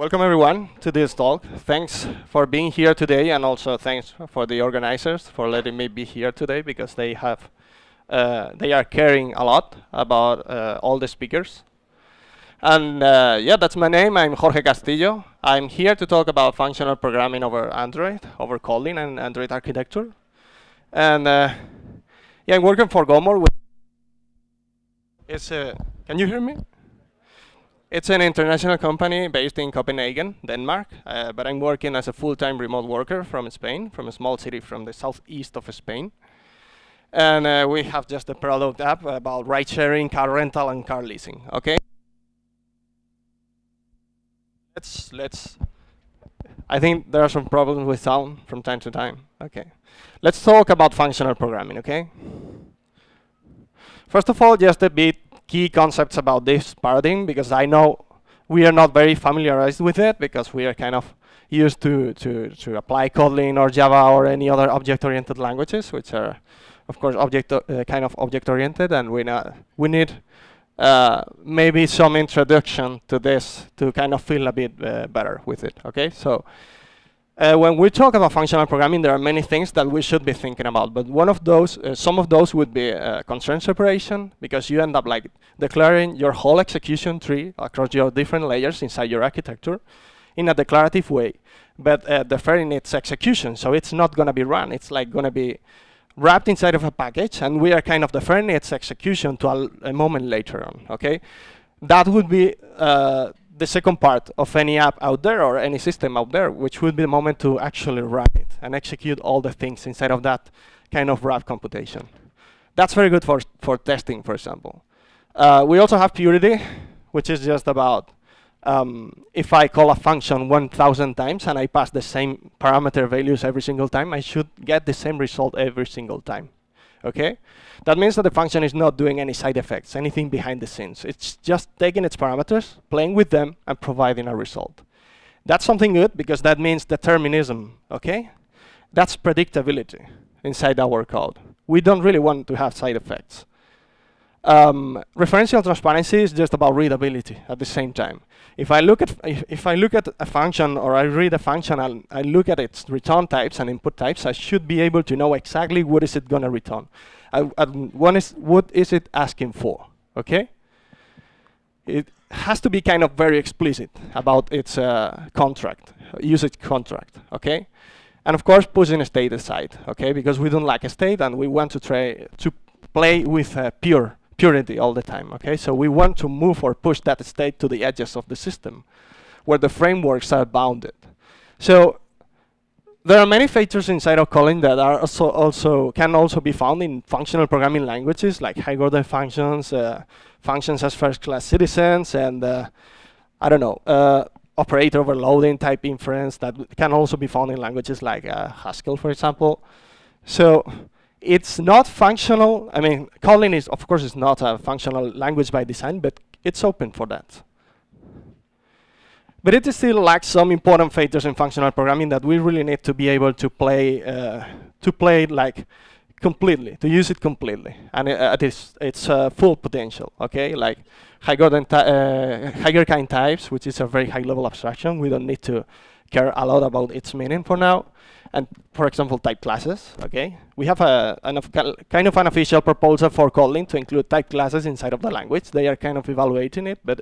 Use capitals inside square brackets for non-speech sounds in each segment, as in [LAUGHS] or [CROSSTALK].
Welcome everyone to this talk. Thanks for being here today and also thanks for the organizers for letting me be here today because they have uh, they are caring a lot about uh, all the speakers. And uh, yeah, that's my name. I'm Jorge Castillo. I'm here to talk about functional programming over Android, over Kotlin and Android architecture. And uh, yeah, I'm working for GoMore. It's a, can you hear me? It's an international company based in Copenhagen, Denmark, uh, but I'm working as a full-time remote worker from Spain, from a small city from the southeast of Spain. And uh, we have just a product app about ride sharing, car rental, and car leasing, okay? Let's, let's, I think there are some problems with sound from time to time, okay? Let's talk about functional programming, okay? First of all, just a bit key concepts about this paradigm because I know we are not very familiarized with it because we are kind of used to, to, to apply Kotlin or Java or any other object-oriented languages, which are, of course, object uh, kind of object-oriented, and we, not, we need uh, maybe some introduction to this to kind of feel a bit uh, better with it, okay? So uh, when we talk about functional programming, there are many things that we should be thinking about. But one of those, uh, some of those would be uh, constraint separation, because you end up like declaring your whole execution tree across your different layers inside your architecture in a declarative way, but uh, deferring its execution. So it's not going to be run. It's like going to be wrapped inside of a package, and we are kind of deferring its execution to a, moment later on. Okay, that would be uh, the second part of any app out there or any system out there, which would be the moment to actually run it and execute all the things inside of that kind of wrap computation. That's very good for, for testing, for example. Uh, we also have purity, which is just about um, if I call a function 1,000 times and I pass the same parameter values every single time, I should get the same result every single time. Okay? That means that the function is not doing any side effects, anything behind the scenes. It's just taking its parameters, playing with them, and providing a result. That's something good because that means determinism, okay? That's predictability inside our code. We don't really want to have side effects. Um, referential transparency is just about readability at the same time. If I look at if, if I look at a function or I read a function and I look at its return types and input types, I should be able to know exactly what is it going to return. I, one is what is it asking for? Okay. It has to be kind of very explicit about its uh, contract, usage contract. Okay. And of course, pushing a state aside. Okay, because we don't like a state and we want to try to play with uh, pure purity all the time, okay? So we want to move or push that state to the edges of the system where the frameworks are bounded. So there are many features inside of Kotlin that are also, also can also be found in functional programming languages like high-order functions, uh, functions as first-class citizens, and uh, I don't know, uh, operator overloading type inference that can also be found in languages like uh, Haskell, for example. So it's not functional. I mean, Kotlin is, of course, is not a functional language by design, but it's open for that. But it still lacks some important features in functional programming that we really need to be able to play, uh, to play like completely, to use it completely, and uh, at its, its uh, full potential. Okay, like higher, uh, kind types, which is a very high level abstraction. We don't need to care a lot about its meaning for now and for example, type classes, okay? We have a an kind of unofficial proposal for Kotlin to include type classes inside of the language. They are kind of evaluating it, but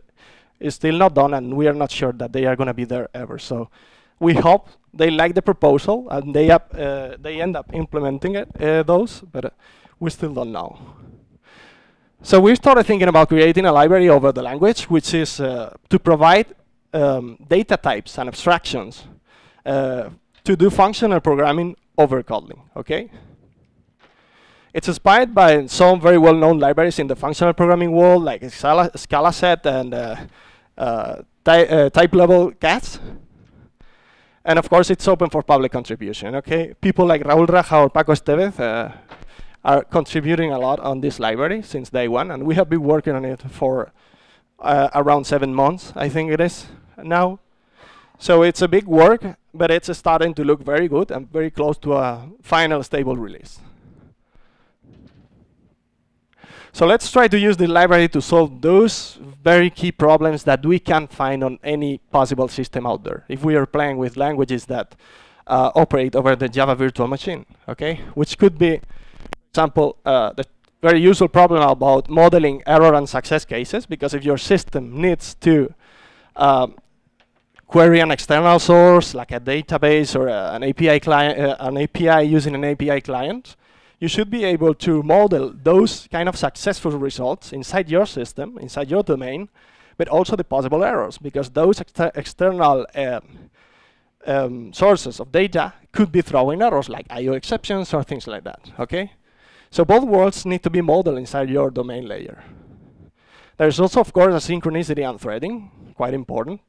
it's still not done, and we are not sure that they are going to be there ever. So we hope they like the proposal, and they, up, uh, they end up implementing it, uh, those, but uh, we still don't know. So we started thinking about creating a library over the language, which is uh, to provide um, data types and abstractions uh, to do functional programming over Kotlin, okay? It's inspired by some very well-known libraries in the functional programming world, like Scala, Scalaz and uh, uh, ty uh, type-level cats. And of course, it's open for public contribution, okay? People like Raul Raja or Paco Estevez uh, are contributing a lot on this library since day one, and we have been working on it for uh, around seven months, I think it is now. So it's a big work, but it's starting to look very good and very close to a final stable release. So let's try to use the library to solve those very key problems that we can find on any possible system out there. If we are playing with languages that uh, operate over the Java virtual machine, okay? Which could be, example, uh, the very useful problem about modeling error and success cases, because if your system needs to um, query an external source, like a database or uh, an API client, uh, an API using an API client, you should be able to model those kind of successful results inside your system, inside your domain, but also the possible errors, because those exter external um, um, sources of data could be throwing errors like I.O. exceptions or things like that, okay? So both worlds need to be modeled inside your domain layer. There's also, of course, a synchronicity and threading, quite important.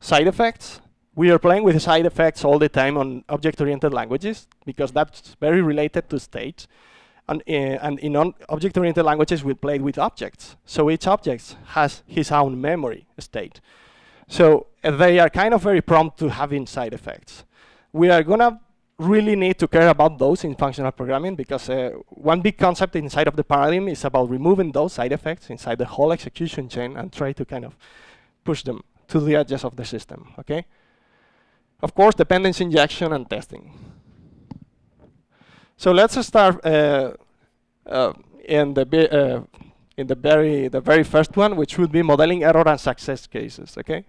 Side effects. We are playing with side effects all the time on object-oriented languages because that's very related to state. And, uh, and in object-oriented languages, we play with objects. So each object has his own memory state. So uh, they are kind of very prompt to having side effects. We are gonna really need to care about those in functional programming because uh, one big concept inside of the paradigm is about removing those side effects inside the whole execution chain and try to kind of push them to the edges of the system, okay? Of course, dependency injection and testing. So let's start uh, uh, in the uh, in the very the very first one, which would be modeling error and success cases, okay?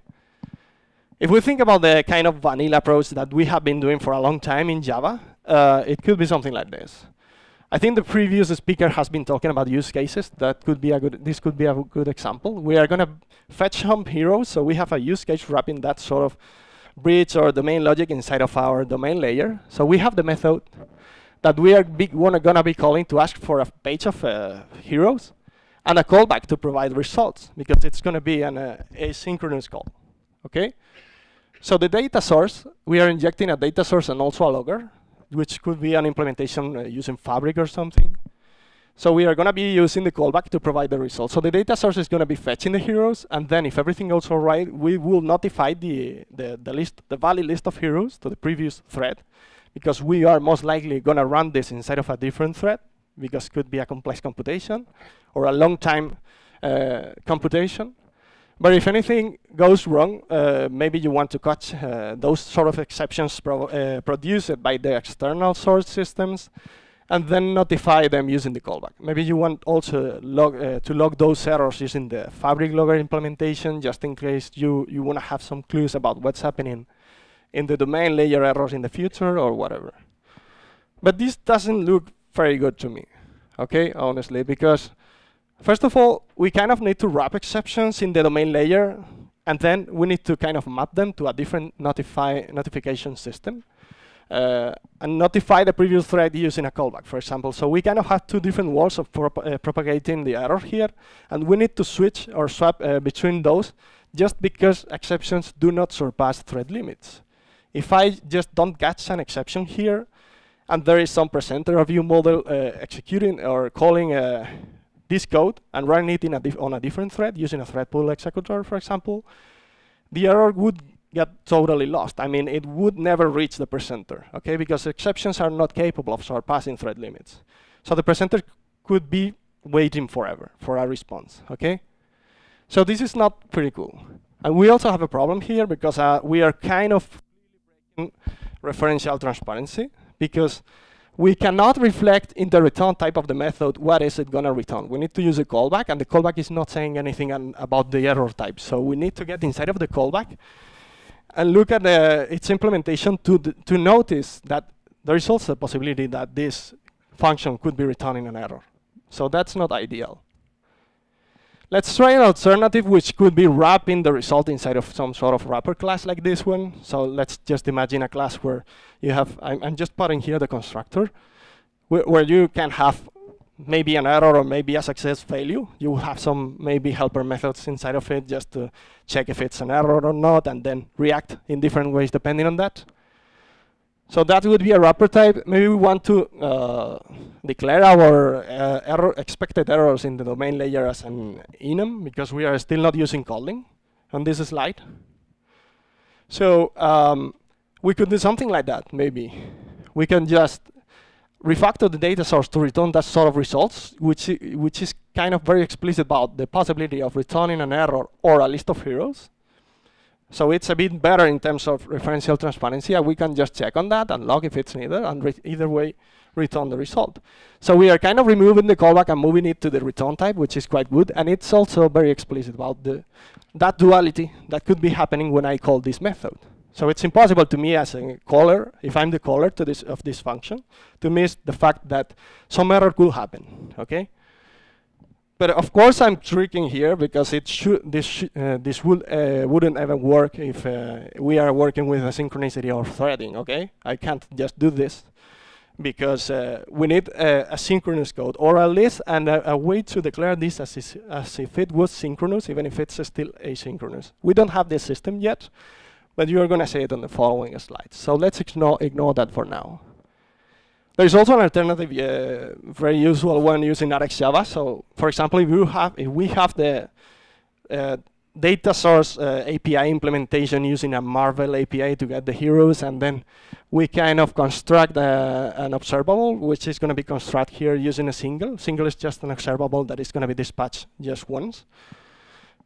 If we think about the kind of vanilla approach that we have been doing for a long time in Java, uh, it could be something like this. I think the previous speaker has been talking about use cases. That could be a good, this could be a good example. We are gonna fetch some heroes, so we have a use case wrapping that sort of bridge or domain logic inside of our domain layer. So we have the method that we are gonna be calling to ask for a page of uh, heroes and a callback to provide results because it's gonna be an uh, asynchronous call, okay? So the data source, we are injecting a data source and also a logger, which could be an implementation uh, using Fabric or something. So we are going to be using the callback to provide the result. So the data source is going to be fetching the heroes, and then if everything goes all right, we will notify the, the, the list, the valid list of heroes to the previous thread, because we are most likely going to run this inside of a different thread, because it could be a complex computation or a long time uh, computation. But if anything goes wrong, uh, maybe you want to catch uh, those sort of exceptions pro uh, produced by the external source systems and then notify them using the callback. Maybe you want also log, uh, to log those errors using the Fabric logger implementation just in case you, you want to have some clues about what's happening in the domain layer errors in the future or whatever. But this doesn't look very good to me, okay, honestly, because First of all, we kind of need to wrap exceptions in the domain layer, and then we need to kind of map them to a different notify notification system. Uh, and notify the previous thread using a callback, for example. So we kind of have two different ways of prop uh, propagating the error here, and we need to switch or swap uh, between those just because exceptions do not surpass thread limits. If I just don't catch an exception here, and there is some presenter of view model uh, executing or calling a this code and run it a on a different thread using a thread pool executor, for example, the error would get totally lost. I mean, it would never reach the presenter, okay? Because exceptions are not capable of surpassing thread limits. So the presenter could be waiting forever for a response, okay? So this is not pretty cool. And we also have a problem here because uh, we are kind of breaking referential transparency because we cannot reflect in the return type of the method what is it going to return. We need to use a callback, and the callback is not saying anything about the error type. So we need to get inside of the callback and look at the, its implementation to, to notice that there is also a possibility that this function could be returning an error. So that's not ideal. Let's try an alternative which could be wrapping the result inside of some sort of wrapper class like this one. So let's just imagine a class where you have, I'm, I'm just putting here the constructor, where, where, you can have maybe an error or maybe a success failure. You have some maybe helper methods inside of it just to check if it's an error or not and then react in different ways depending on that. So that would be a wrapper type. Maybe we want to uh, declare our uh, error expected errors in the domain layer as an enum because we are still not using Kotlin on this slide. So um, we could do something like that, maybe. We can just refactor the data source to return that sort of results, which, which is kind of very explicit about the possibility of returning an error or a list of heroes. So it's a bit better in terms of referential transparency, we can just check on that and log if it's needed, and either way, return the result. So we are kind of removing the callback and moving it to the return type, which is quite good, and it's also very explicit about the that duality that could be happening when I call this method. So it's impossible to me as a caller, if I'm the caller to this of this function, to miss the fact that some error could happen. Okay. But of course, I'm tricking here because it should this sh uh, this would uh, wouldn't even work if uh, we are working with asynchronicity or threading. Okay, I can't just do this because uh, we need a, synchronous code or at least and a, a, way to declare this as, is, as if it was synchronous, even if it's still asynchronous. We don't have this system yet, but you are going to see it on the following slides. So let's ignore, ignore that for now. There's also an alternative, uh, very useful one using RxJava. So, for example, if you have, if we have the uh, data source uh, API implementation using a Marvel API to get the heroes, and then we kind of construct uh, an observable, which is going to be constructed here using a single. Single is just an observable that is going to be dispatched just once.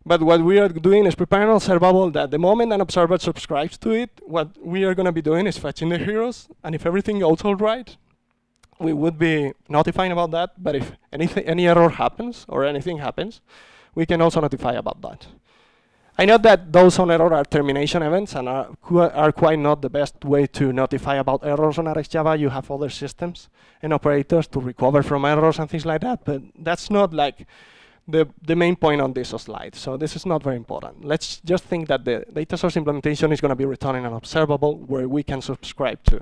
But what we are doing is preparing an observable that the moment an observer subscribes to it, what we are going to be doing is fetching the heroes, and if everything goes all right, we would be notifying about that, but if any error happens or anything happens, we can also notify about that. I know that those on error are termination events and are, are quite not the best way to notify about errors on RxJava. You have other systems and operators to recover from errors and things like that, but that's not like the, the main point on this slide. So this is not very important. Let's just think that the data source implementation is going to be returning an observable where we can subscribe to.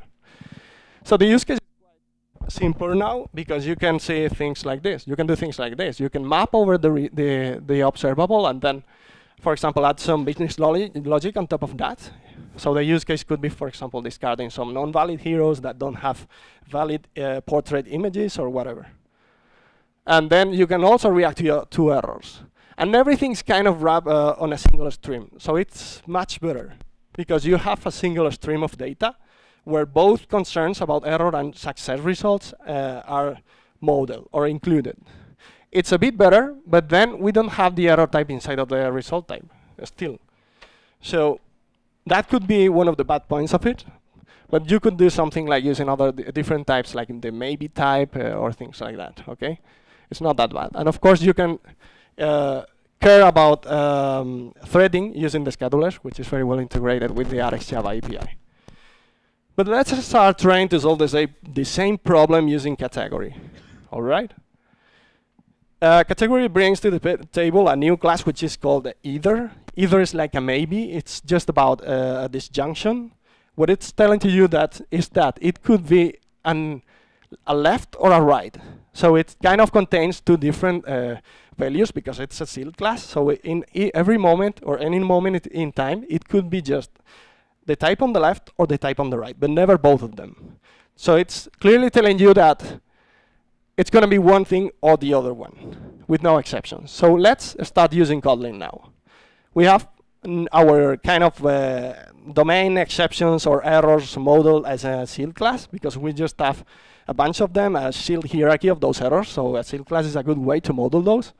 So the use case simpler now because you can see things like this. You can do things like this. You can map over the, the, the observable and then, for example, add some business logic on top of that. So the use case could be, for example, discarding some non-valid heroes that don't have valid uh, portrait images or whatever. And then you can also react to, your, to errors. And everything's kind of wrapped uh, on a single stream. So it's much better because you have a single stream of data where both concerns about error and success results uh, are modeled or included. It's a bit better, but then we don't have the error type inside of the result type still. So that could be one of the bad points of it. But you could do something like using other different types, like the maybe type uh, or things like that. Okay, it's not that bad. And of course, you can uh, care about um, threading using the schedulers, which is very well integrated with the RxJava API. But let's start trying to solve the, the same problem using Kategory. All right? Uh, Kategory brings to the table a new class which is called either. Either is like a maybe. It's just about uh, a disjunction. What it's telling to you that is that it could be an, a left or a right. So it kind of contains two different uh, values because it's a sealed class. So in every moment or any moment in time, it could be just the type on the left or the type on the right, but never both of them. So it's clearly telling you that it's going to be one thing or the other one, with no exceptions. So let's start using Kotlin now. We have our kind of uh, domain exceptions or errors model as a sealed class, because we just have a bunch of them, a sealed hierarchy of those errors. So a sealed class is a good way to model those.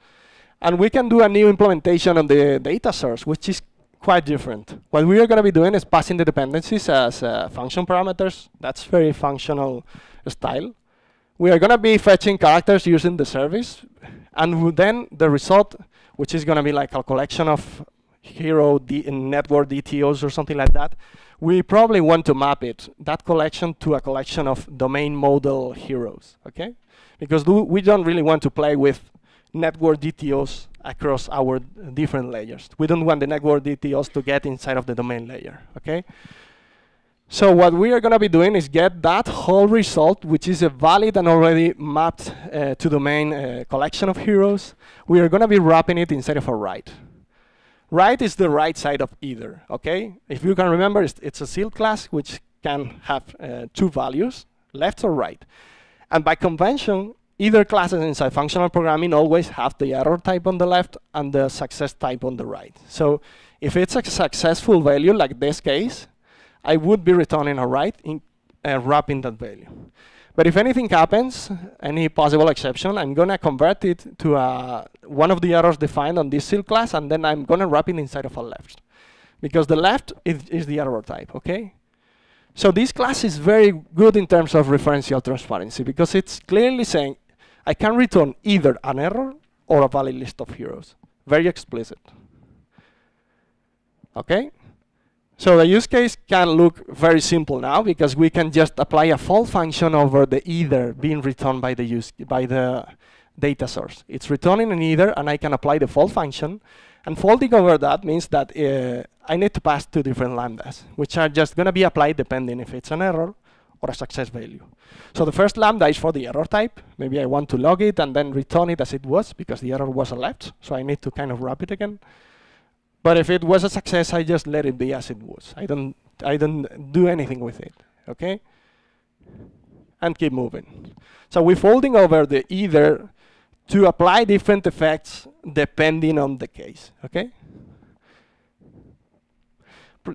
And we can do a new implementation on the data source, which is quite different. What we are going to be doing is passing the dependencies as uh, function parameters. That's very functional style. We are going to be fetching characters using the service. And then the result, which is going to be like a collection of hero D network DTOs or something like that, we probably want to map it, that collection, to a collection of domain model heroes, okay? Because we don't really want to play with network DTOs across our different layers. We don't want the network DTOs to get inside of the domain layer, okay? So what we are going to be doing is get that whole result, which is a valid and already mapped uh, to domain uh, collection of heroes. We are going to be wrapping it inside of a right. Right is the right side of either, okay? If you can remember, it's, it's a sealed class which can have uh, two values, left or right. And by convention, either classes inside functional programming always have the error type on the left and the success type on the right. So if it's a successful value, like this case, I would be returning a right in uh, wrapping that value. But if anything happens, any possible exception, I'm gonna convert it to uh, one of the errors defined on this sealed class, and then I'm gonna wrap it inside of a left. Because the left is, is the error type, okay? So this class is very good in terms of referential transparency because it's clearly saying I can return either an error or a valid list of heroes. Very explicit. Okay? So the use case can look very simple now because we can just apply a fold function over the either being returned by the use by the data source. It's returning an either and I can apply the fold function and folding over that means that uh, I need to pass two different lambdas, which are just going to be applied depending if it's an error or a success value. So the first lambda is for the error type. Maybe I want to log it and then return it as it was because the error was a left. So I need to kind of wrap it again. But if it was a success, I just let it be as it was. I don't, I don't do anything with it, okay? And keep moving. So we're folding over the either to apply different effects depending on the case, okay?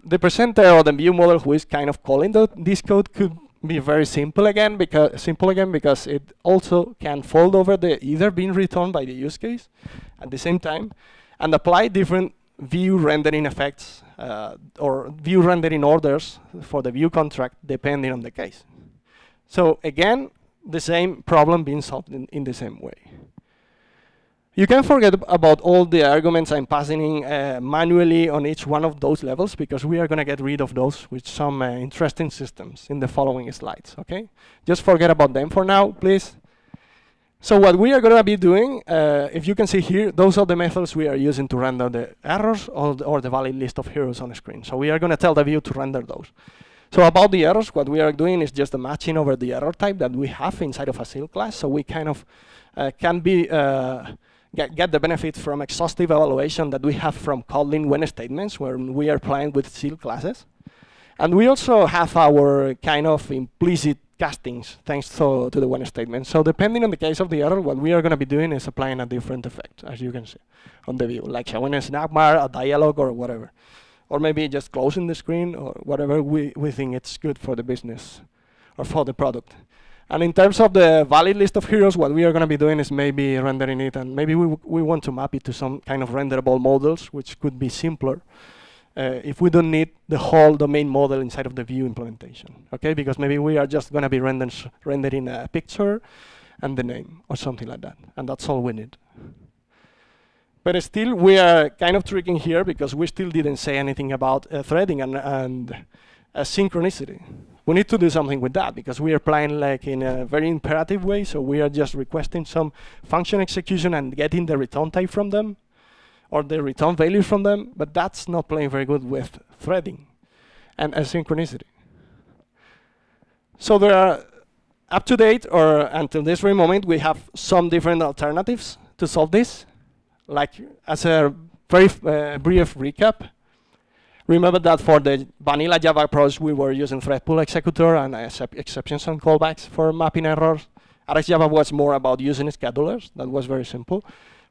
the presenter or the view model who is kind of calling the, this code could be very simple again because simple again because it also can fold over the either being returned by the use case at the same time and apply different view rendering effects uh, or view rendering orders for the view contract depending on the case. So again, the same problem being solved in, in the same way. You can forget about all the arguments I'm passing uh, manually on each one of those levels because we are going to get rid of those with some uh, interesting systems in the following slides, okay? Just forget about them for now, please. So what we are going to be doing, uh, if you can see here, those are the methods we are using to render the errors or the, or the valid list of heroes on the screen. So we are going to tell the view to render those. So about the errors, what we are doing is just a matching over the error type that we have inside of a sealed class. So we kind of uh, can be uh, get, get the benefit from exhaustive evaluation that we have from Kotlin when statements when we are playing with sealed classes. And we also have our kind of implicit castings thanks to, to the when statement. So depending on the case of the error, what we are going to be doing is applying a different effect, as you can see on the view, like showing a snack bar, a dialogue, or whatever. Or maybe just closing the screen, or whatever we, we think it's good for the business or for the product. And in terms of the valid list of heroes, what we are going to be doing is maybe rendering it, and maybe we, we want to map it to some kind of renderable models, which could be simpler uh, if we don't need the whole domain model inside of the view implementation, okay? Because maybe we are just going to be rendering a picture and the name or something like that, and that's all we need. But still, we are kind of tricking here because we still didn't say anything about uh, threading and, and uh, synchronicity we need to do something with that because we are playing like in a very imperative way. So we are just requesting some function execution and getting the return type from them or the return value from them. But that's not playing very good with threading and asynchronicity. So there are up to date or until this very moment, we have some different alternatives to solve this. Like as a very uh, brief recap, Remember that for the vanilla Java approach, we were using thread pool executor and exceptions and callbacks for mapping errors. RxJava was more about using schedulers. That was very simple.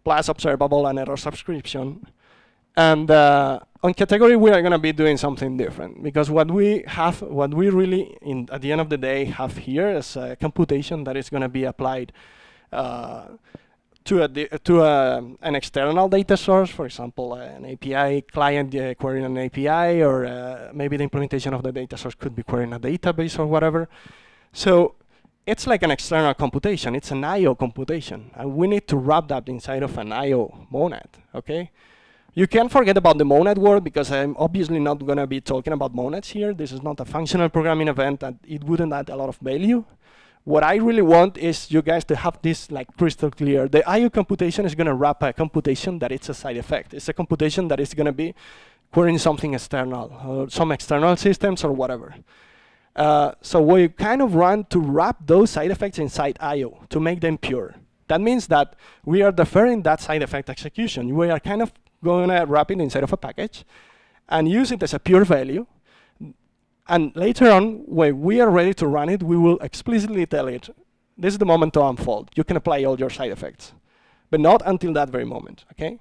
Plus observable and error subscription. And uh, on Kategory, we are going to be doing something different because what we have, what we really, in, at the end of the day, have here is a computation that is going to be applied uh, to a to a, an external data source, for example, an API client uh, querying an API, or uh, maybe the implementation of the data source could be querying a database or whatever. So it's like an external computation. It's an I/O computation, and we need to wrap that inside of an I/O monad. Okay. You can forget about the monad word because I'm obviously not going to be talking about monads here. This is not a functional programming event, and it wouldn't add a lot of value what I really want is you guys to have this like crystal clear. The IO computation is going to wrap a computation that it's a side effect. It's a computation that is going to be querying something external, or some external systems or whatever. Uh, so we kind of run to wrap those side effects inside IO to make them pure. That means that we are deferring that side effect execution. We are kind of going to wrap it inside of a package and use it as a pure value and later on, when we are ready to run it, we will explicitly tell it, this is the moment to unfold. You can apply all your side effects. But not until that very moment, okay?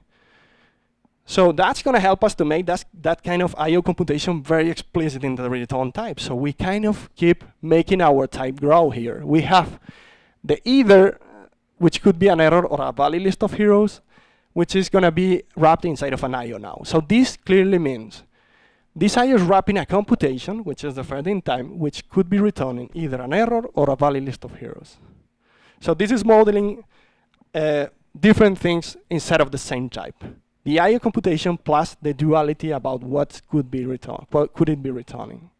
So that's going to help us to make that, that kind of I.O. computation very explicit in the return type. So we kind of keep making our type grow here. We have the either, which could be an error or a valid list of heroes, which is going to be wrapped inside of an I.O. now. So this clearly means this I.O. is wrapping a computation, which is the threading time, which could be returning either an error or a valid list of heroes. So this is modeling uh, different things instead of the same type the I/O computation plus the duality about what could be return, could it be returning.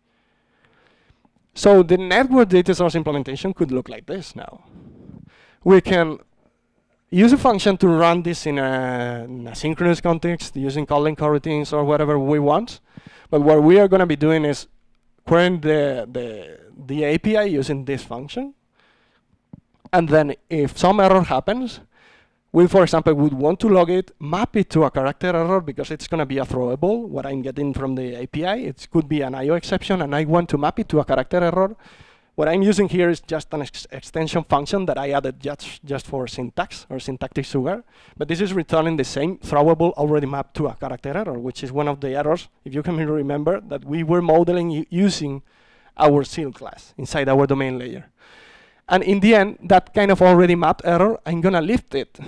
So the network data source implementation could look like this now. We can use a function to run this in a, in a synchronous context using Kotlin coroutines or whatever we want. But what we are going to be doing is querying the, the, the API using this function. And then if some error happens, we, for example, would want to log it, map it to a character error because it's going to be a throwable, what I'm getting from the API. It could be an I.O. exception, and I want to map it to a character error. What I'm using here is just an ex extension function that I added just, just for syntax or syntactic sugar. But this is returning the same throwable already mapped to a character error, which is one of the errors, if you can [LAUGHS] remember, that we were modeling using our seal class inside our domain layer. And in the end, that kind of already mapped error, I'm gonna lift it.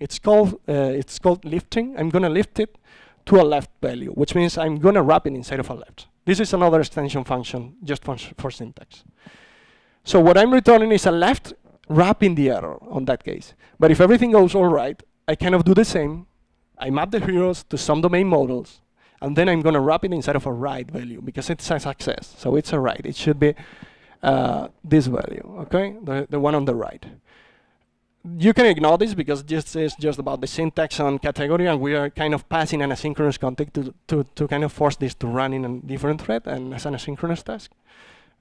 It's called uh, it's called lifting. I'm gonna lift it to a left value, which means I'm gonna wrap it inside of a left. This is another extension function just for, for syntax. So what I'm returning is a left wrapping the error on that case. But if everything goes all right, I kind of do the same. I map the heroes to some domain models, and then I'm gonna wrap it inside of a right value because it's a success. So it's a right. It should be uh, this value, okay? The, the one on the right. You can ignore this because this is just about the syntax on Kategory and we are kind of passing an asynchronous context to, to, to kind of force this to run in a different thread and as an asynchronous task.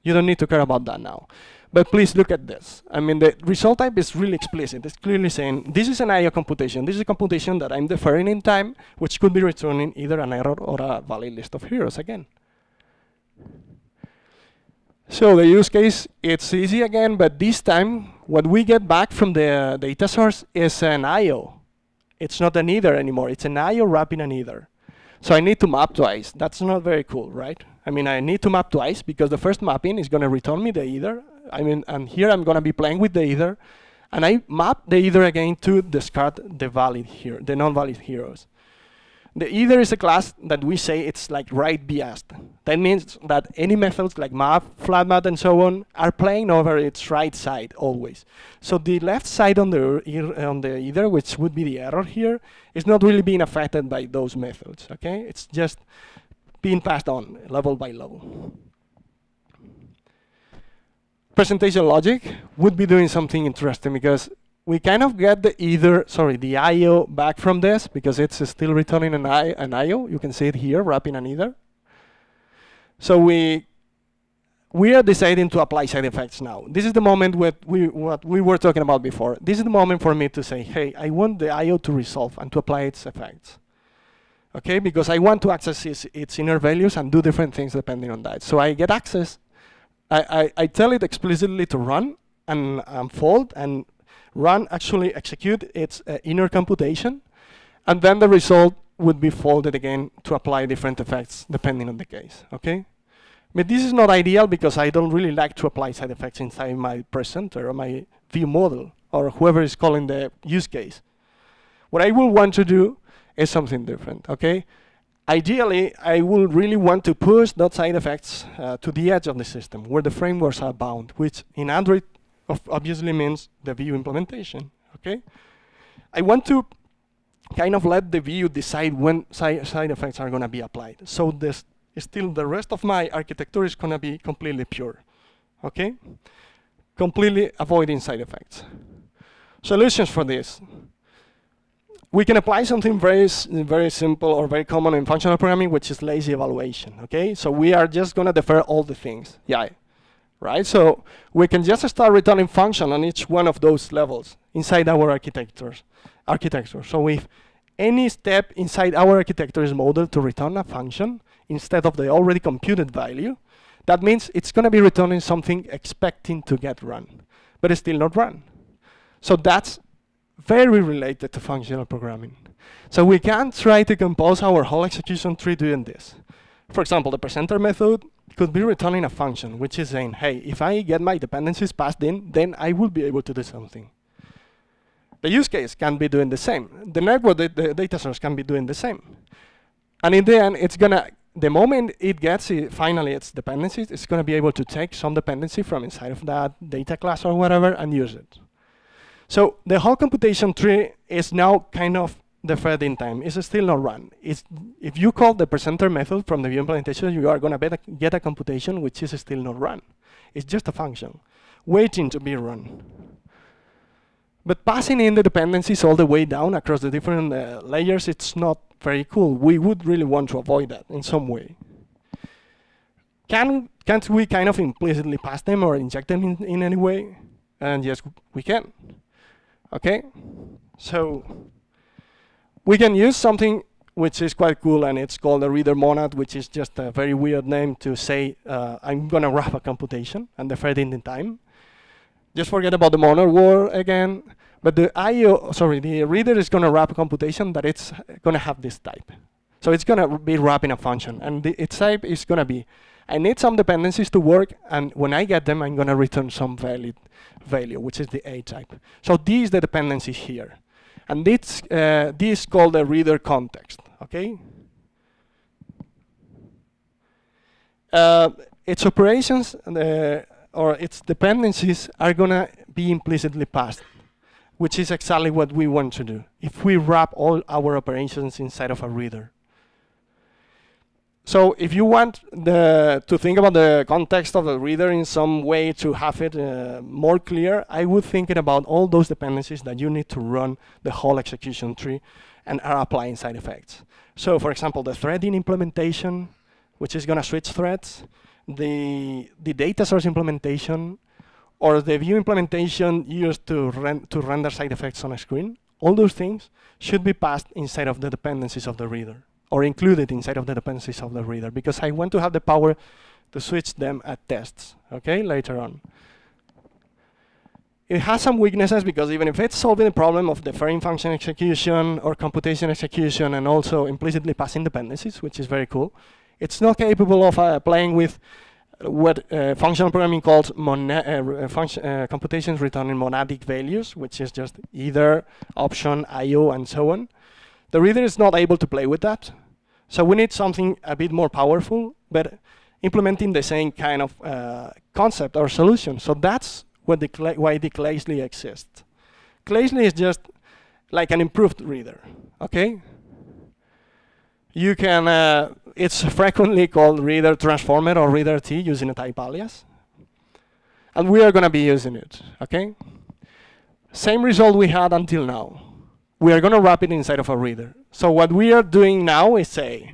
You don't need to care about that now. But please look at this. I mean, the result type is really explicit. It's clearly saying, this is an I.O. computation. This is a computation that I'm deferring in time, which could be returning either an error or a valid list of heroes again. So the use case, it's easy again, but this time, what we get back from the data source is an IO. It's not an either anymore. It's an IO wrapping an either. So I need to map twice. That's not very cool, right? I mean, I need to map twice because the first mapping is going to return me the either. I mean, and here I'm going to be playing with the either. And I map the either again to discard the valid here, the non-valid heroes. The either is a class that we say it's like right biased. That means that any methods like map, flat map, and so on are playing over its right side always. So the left side on the er, on the either, which would be the error here, is not really being affected by those methods. Okay, it's just being passed on level by level. Presentation logic would be doing something interesting because we kind of get the either, sorry, the IO back from this because it's still returning an, I, an IO. You can see it here, wrapping an either. So we we are deciding to apply side effects now. This is the moment what we, what we were talking about before. This is the moment for me to say, hey, I want the IO to resolve and to apply its effects. Okay, because I want to access its, its inner values and do different things depending on that. So I get access, I, I, I tell it explicitly to run and unfold and run actually execute its uh, inner computation, and then the result would be folded again to apply different effects depending on the case, okay? But this is not ideal because I don't really like to apply side effects inside my presenter or my view model or whoever is calling the use case. What I will want to do is something different, okay? Ideally, I would really want to push those side effects uh, to the edge of the system where the frameworks are bound, which in Android obviously means the view implementation, okay? I want to kind of let the view decide when side, side effects are going to be applied. So this still the rest of my architecture is going to be completely pure, okay? Completely avoiding side effects. Solutions for this. We can apply something very, very simple or very common in functional programming, which is lazy evaluation, okay? So we are just going to defer all the things. Yeah, right? So we can just start returning function on each one of those levels inside our architectures. architecture. So if any step inside our architecture is modeled to return a function instead of the already computed value, that means it's going to be returning something expecting to get run, but it's still not run. So that's very related to functional programming. So we can try to compose our whole execution tree doing this. For example, the presenter method could be returning a function, which is saying, hey, if I get my dependencies passed in, then I will be able to do something. The use case can be doing the same. The network, the, the data source can be doing the same. And in the end, it's gonna, the moment it gets it, finally its dependencies, it's gonna be able to take some dependency from inside of that data class or whatever and use it. So the whole computation tree is now kind of deferred in time. It's still not run. It's, if you call the presenter method from the view implementation, you are gonna get a computation which is still not run. It's just a function waiting to be run. But passing in the dependencies all the way down across the different uh, layers, it's not very cool. We would really want to avoid that in some way. Can, can't we kind of implicitly pass them or inject them in, in any way? And yes, we can. Okay? So we can use something which is quite cool, and it's called a reader monad, which is just a very weird name to say, uh, I'm going to wrap a computation and defer it in time. Just forget about the monad war again. But the IO, sorry, the reader is going to wrap a computation that it's going to have this type. So it's going to be wrapping a function. And the, its type is going to be, I need some dependencies to work, and when I get them, I'm going to return some valid value, which is the A type. So these the dependency here. And this, uh, this is called the reader context, okay? Uh, its operations, uh, or its dependencies are going to be implicitly passed, which is exactly what we want to do if we wrap all our operations inside of a reader. So if you want the, to think about the context of the reader in some way to have it uh, more clear, I would think about all those dependencies that you need to run the whole execution tree and are applying side effects. So for example, the threading implementation, which is going to switch threads, the, the data source implementation or the view implementation used to, ren to render side effects on a screen, all those things should be passed inside of the dependencies of the reader or included inside of the dependencies of the reader because I want to have the power to switch them at tests, okay, later on. It has some weaknesses because even if it's solving the problem of deferring function execution or computation execution and also implicitly passing dependencies, which is very cool, it's not capable of uh, playing with what uh, functional programming calls uh, function, uh, computations returning monadic values, which is just either, option, IO, and so on. The reader is not able to play with that. So we need something a bit more powerful, but implementing the same kind of uh, concept or solution. So that's the why the Kleisli exists. Kleisli is just like an improved reader, okay? You can, uh, it's frequently called reader transformer or reader T using a type alias. And we are going to be using it, okay? Same result we had until now. We are going to wrap it inside of a reader. So what we are doing now is say,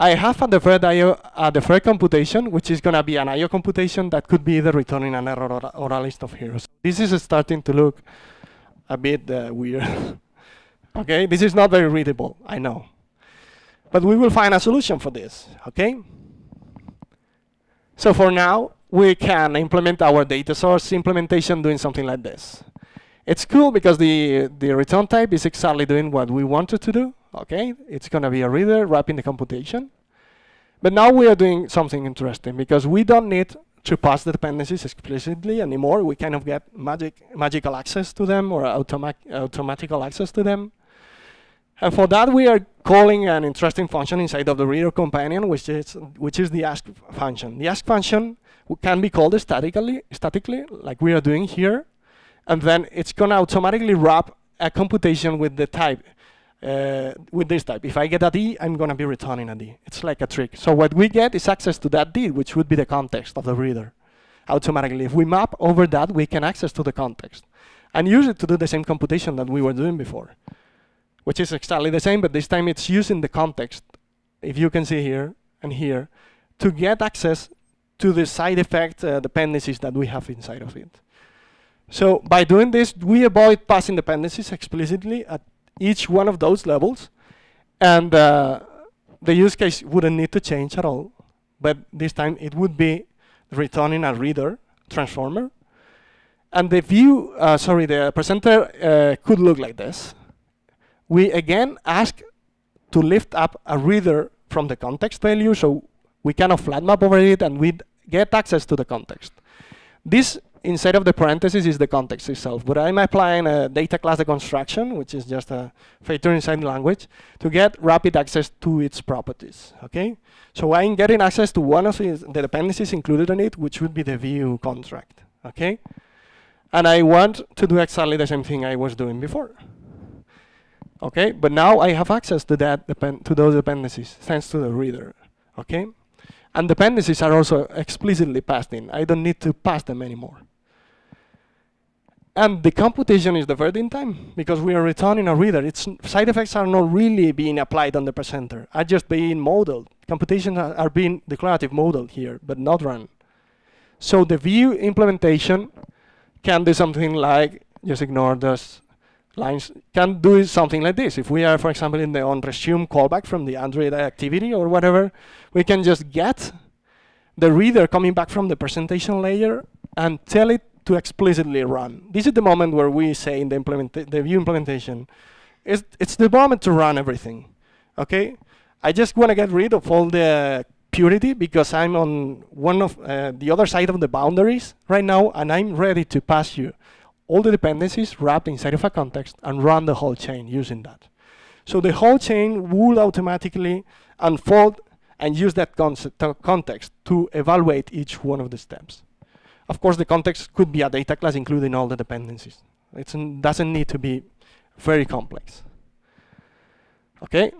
I have a deferred, IO, a deferred computation, which is going to be an IO computation that could be either returning an error or, or a list of heroes. This is starting to look a bit uh, weird. [LAUGHS] okay, this is not very readable, I know. But we will find a solution for this, okay? So for now, we can implement our data source implementation doing something like this. It's cool because the, the return type is exactly doing what we wanted to do, okay? It's gonna be a reader wrapping the computation. But now we are doing something interesting because we don't need to pass the dependencies explicitly anymore. We kind of get magic, magical access to them or automatic, automatical access to them. And for that, we are calling an interesting function inside of the reader companion, which is which is the ask function. The ask function can be called statically, statically, like we are doing here, and then it's gonna automatically wrap a computation with the type, uh, with this type. If I get a D, I'm gonna be returning a D. It's like a trick. So what we get is access to that D, which would be the context of the reader, automatically. If we map over that, we can access to the context and use it to do the same computation that we were doing before which is exactly the same, but this time it's using the context, if you can see here and here, to get access to the side effect uh, dependencies that we have inside of it. So by doing this, we avoid passing dependencies explicitly at each one of those levels, and uh, the use case wouldn't need to change at all, but this time it would be returning a reader transformer, and the view, uh, sorry, the presenter uh, could look like this. We again ask to lift up a reader from the context value, so we kind of flat map over it and we get access to the context. This inside of the parentheses is the context itself, but I'm applying a data class construction, which is just a feature inside the language, to get rapid access to its properties, okay? So I'm getting access to one of the dependencies included in it, which would be the view contract, okay? And I want to do exactly the same thing I was doing before. Okay, but now I have access to that to those dependencies thanks to the reader. Okay, and dependencies are also explicitly passed in. I don't need to pass them anymore. And the computation is deferred in time because we are returning a reader. Its side effects are not really being applied on the presenter, are just being modeled. Computations are, being declarative modeled here, but not run. So the view implementation can do something like just ignore those lines can do something like this. If we are, for example, in the on resume callback from the Android activity or whatever, we can just get the reader coming back from the presentation layer and tell it to explicitly run. This is the moment where we say in the, the view implementation, it's, it's the moment to run everything, okay? I just want to get rid of all the purity because I'm on one of uh, the other side of the boundaries right now and I'm ready to pass you all the dependencies wrapped inside of a context and run the whole chain using that. So the whole chain will automatically unfold and use that context to evaluate each one of the steps. Of course, the context could be a data class including all the dependencies. It doesn't need to be very complex. Okay?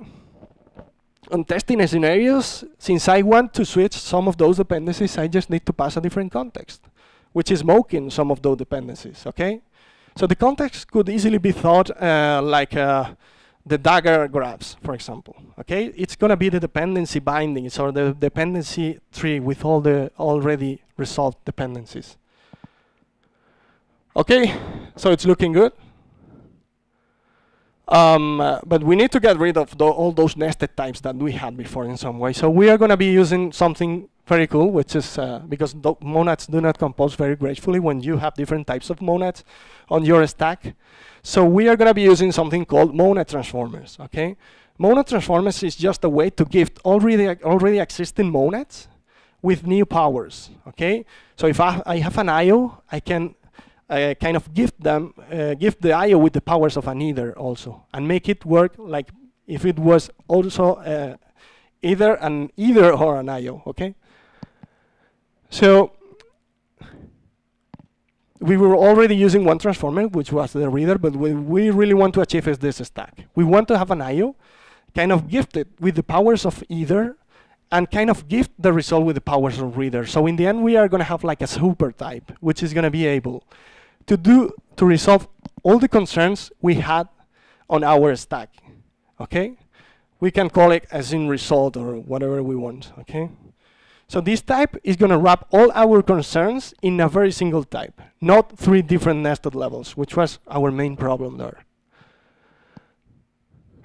On testing scenarios, since I want to switch some of those dependencies, I just need to pass a different context which is smoking some of those dependencies, okay? So the context could easily be thought uh, like uh, the Dagger graphs, for example, okay? It's gonna be the dependency bindings or the dependency tree with all the already resolved dependencies. Okay, so it's looking good. Um, but we need to get rid of all those nested types that we had before in some way. So we are going to be using something very cool, which is uh, because monads do not compose very gracefully when you have different types of monads on your stack. So we are going to be using something called monad transformers, okay? Monad transformers is just a way to gift already, already existing monads with new powers, okay? So if I, I have an IO, I can uh, kind of gift them, uh, gift the IO with the powers of an either also, and make it work like if it was also uh, either an either or an IO, okay? So we were already using one transformer, which was the reader, but what we really want to achieve is this stack. We want to have an IO kind of gifted with the powers of either and kind of gift the result with the powers of reader. So in the end, we are going to have like a super type, which is going to be able to do to resolve all the concerns we had on our stack. Okay? We can call it as in result or whatever we want. Okay? So this type is going to wrap all our concerns in a very single type, not three different nested levels, which was our main problem there.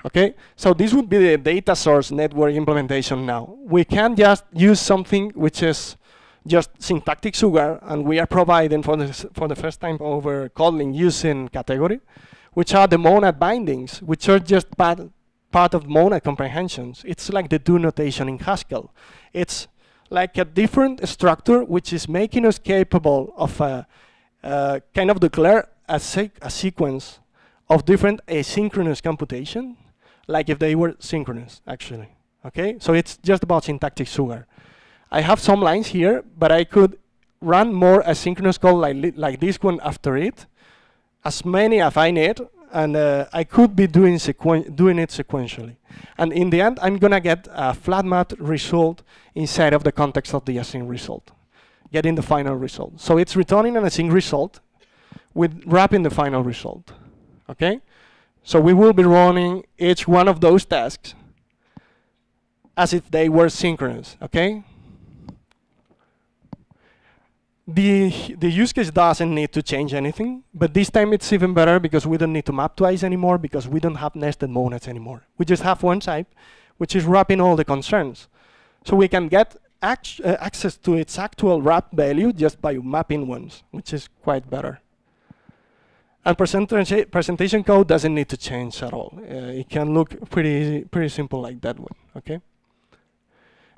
Okay, so this would be the data source network implementation now. We can just use something which is just syntactic sugar, and we are providing for the, for the first time over Kotlin using Kategory, which are the monad bindings, which are just part, part of monad comprehensions. It's like the do notation in Haskell. It's like a different structure which is making us capable of uh, uh, kind of declare a, a sequence of different asynchronous computation, like if they were synchronous, actually. Okay, so it's just about syntactic sugar. I have some lines here, but I could run more asynchronous code like, like this one after it, as many as I need, and uh, I could be doing, doing it sequentially. And in the end, I'm gonna get a flat mapped result inside of the context of the async result, getting the final result. So it's returning an async result with wrapping the final result, okay? So we will be running each one of those tasks as if they were synchronous, okay? The, the use case doesn't need to change anything, but this time it's even better because we don't need to map twice anymore because we don't have nested monads anymore. We just have one type, which is wrapping all the concerns. So we can get uh, access to its actual wrap value just by mapping ones, which is quite better. And presentation presentation code doesn't need to change at all. Uh, it can look pretty pretty simple like that one. Okay.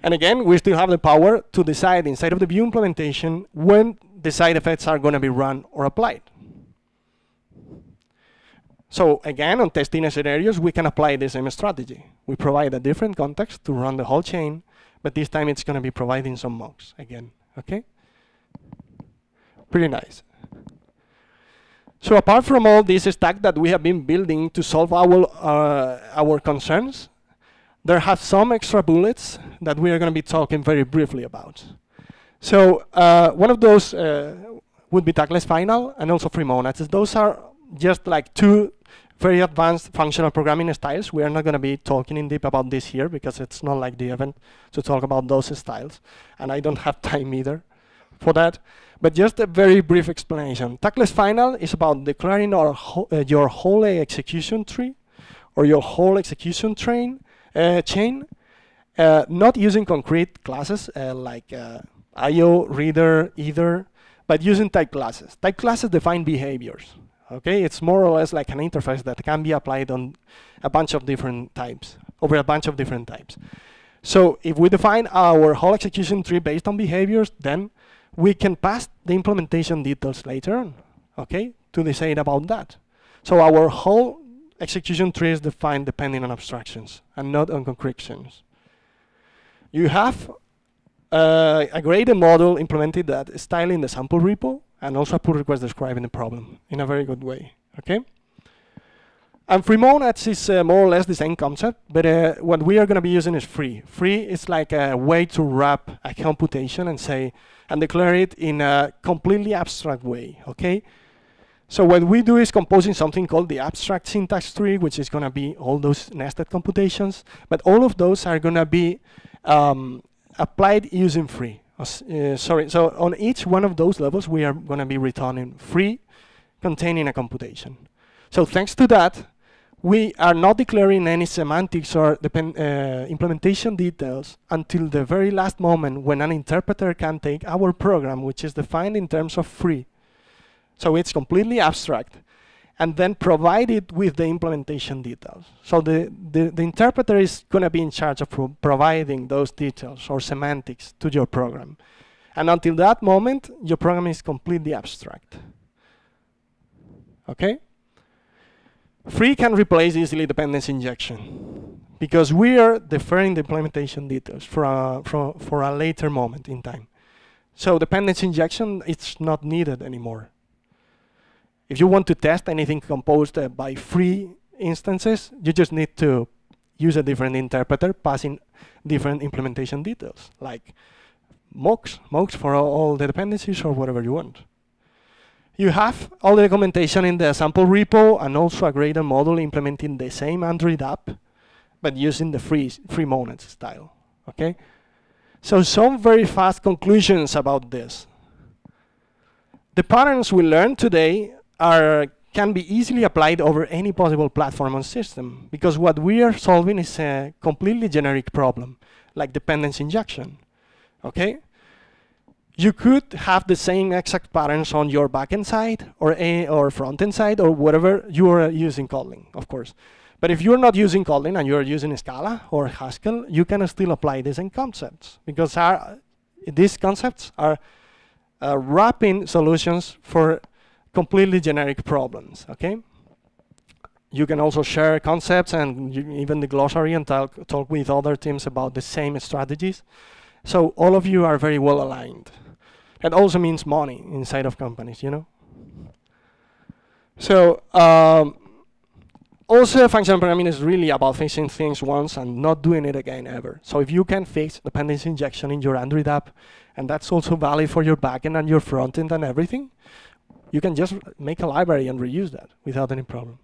And again, we still have the power to decide inside of the view implementation when the side effects are going to be run or applied. So again, on testing scenarios, we can apply the same strategy. We provide a different context to run the whole chain, but this time it's going to be providing some mocks again. Okay? Pretty nice. So apart from all this stack that we have been building to solve our, uh, our concerns, there have some extra bullets that we are going to be talking very briefly about. So uh, one of those uh, would be tagless final and also free monads. Those are just like two very advanced functional programming styles. We are not going to be talking in deep about this here because it's not like the event to talk about those styles. And I don't have [LAUGHS] time either for that. But just a very brief explanation. Tagless final is about declaring ho uh, your whole execution tree or your whole execution train chain, uh, not using concrete classes uh, like uh, IO, reader, either, but using type classes. Type classes define behaviors. Okay, it's more or less like an interface that can be applied on a bunch of different types, over a bunch of different types. So if we define our whole execution tree based on behaviors, then we can pass the implementation details later on, okay, to decide about that. So our whole execution tree is defined depending on abstractions and not on concretions. You have uh, a Gradle module implemented that is styling the sample repo and also a pull request describing the problem in a very good way, okay? And free monads is uh, more or less the same concept, but uh, what we are going to be using is free. Free is like a way to wrap a computation and say, and declare it in a completely abstract way, okay? So what we do is composing something called the abstract syntax tree, which is going to be all those nested computations, but all of those are going to be um, applied using free. Uh, sorry, so on each one of those levels, we are going to be returning free containing a computation. So thanks to that, we are not declaring any semantics or uh, implementation details until the very last moment when an interpreter can take our program, which is defined in terms of free. So it's completely abstract, and then provide it with the implementation details. So the, the, the interpreter is going to be in charge of pro providing those details or semantics to your program. And until that moment, your program is completely abstract. Okay? Free can replace easily dependency injection because we are deferring the implementation details for a, for, for a later moment in time. So dependency injection, it's not needed anymore. If you want to test anything composed uh, by free instances, you just need to use a different interpreter passing different implementation details, like mocks, mocks for all, the dependencies or whatever you want. You have all the documentation in the sample repo and also a Gradle module implementing the same Android app, but using the free, free monads style, okay? So some very fast conclusions about this. The patterns we learned today are can be easily applied over any possible platform or system because what we are solving is a completely generic problem, like dependency injection, okay? you could have the same exact patterns on your backend side or a or frontend side or whatever you are using Kotlin, of course. But if you're not using Kotlin and you're using Scala or Haskell, you can still apply the same concepts because our, these concepts are uh, wrapping solutions for completely generic problems, okay? You can also share concepts and even the glossary and talk, talk with other teams about the same strategies. So all of you are very well aligned. That also means money inside of companies, you know? So, um, also functional programming is really about fixing things once and not doing it again ever. So if you can fix dependency injection in your Android app, and that's also valid for your backend and your frontend and everything, you can just make a library and reuse that without any problem.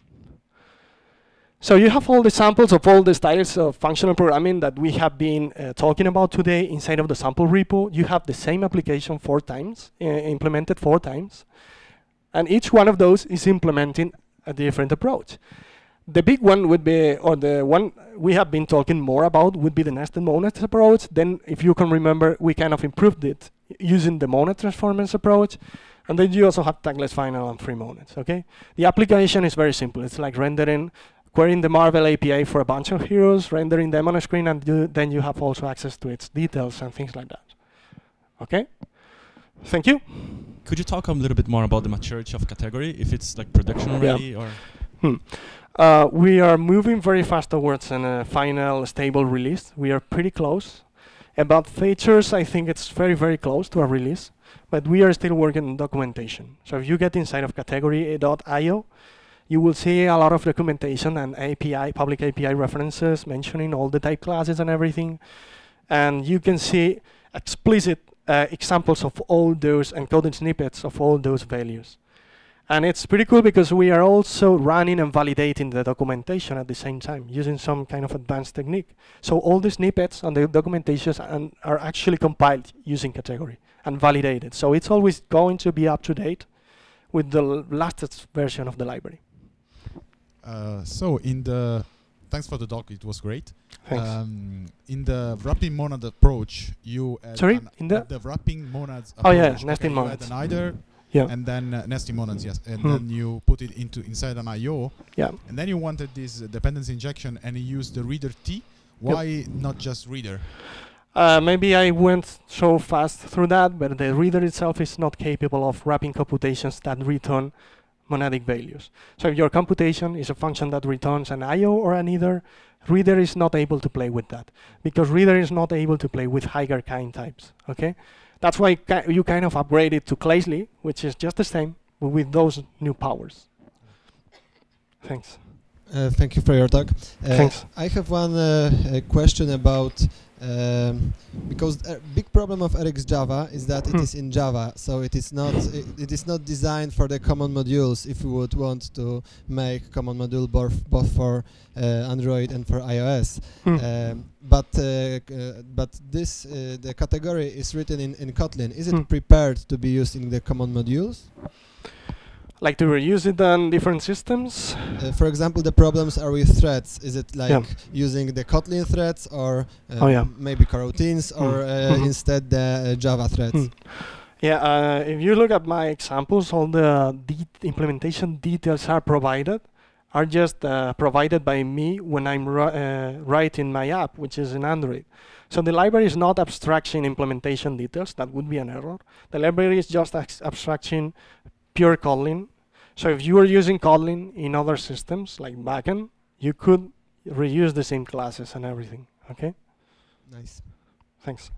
So you have all the samples of all the styles of functional programming that we have been uh, talking about today inside of the sample repo. You have the same application four times, uh, implemented four times. And each one of those is implementing a different approach. The big one would be, or the one we have been talking more about would be the nested monad approach. Then if you can remember, we kind of improved it using the monad transformers approach. And then you also have tagless final and free monads, okay? The application is very simple. It's like rendering, querying the Marvel API for a bunch of heroes, rendering them on a screen, and you, then you have also access to its details and things like that. Okay? Thank you. Could you talk a little bit more about the maturity of Kategory, if it's like production Yeah. ready or? Hmm. Uh, we are moving very fast towards a final stable release. We are pretty close. About features, I think it's very, very close to a release, but we are still working on documentation. So if you get inside of kategory.io, you will see a lot of documentation and API, public API references mentioning all the type classes and everything. And you can see explicit uh, examples of all those encoded snippets of all those values. And it's pretty cool because we are also running and validating the documentation at the same time using some kind of advanced technique. So all the snippets and the documentations are actually compiled using Kategory and validated. So it's always going to be up to date with the latest version of the library. Uh, so in the thanks for the doc, it was great. Thanks. Um, in the wrapping monad approach, you Sorry, in the- the wrapping monads Oh, yeah, nesting okay, you monads. an either yeah. and then uh, nesting monads, yes, and Hmm. then you put it into inside an IO, yeah. and then you wanted this uh, dependency injection, and you used the reader T. Why not just reader? Uh, maybe I went so fast through that, but the reader itself is not capable of wrapping computations that return monadic values. So if your computation is a function that returns an IO or an either, reader is not able to play with that because reader is not able to play with higher kind types. Okay, that's why ki- you kind of upgrade it to Kleisli, which is just the same but with those new powers. Thanks. Uh, thank you for your talk. Uh, Thanks. I have one uh, question about um, because a big problem of RxJava is that it Hmm. in Java, so it is not it, it is not designed for the common modules. If we would want to make common module both both for uh, Android and for iOS, Hmm. um, but uh, c- but this uh, the Kategory is written in, in Kotlin. Is it Hmm. prepared to be used in the common modules? Like to reuse it on different systems. Uh, for example, the problems are with threads. Is it like Yeah. using the Kotlin threads or uh, Oh, yeah. maybe coroutines or uh, Mhm. instead the uh, Java threads? Hmm. Yeah, uh, if you look at my examples, all the de- implementation details are provided, are just uh, provided by me when I'm ri- uh, writing my app, which is in Android. So the library is not abstraction implementation details, that would be an error. The library is just abstraction pure Kotlin. So if you are using Kotlin in other systems like backend, you could reuse the same classes and everything. Okay, Nice. thanks.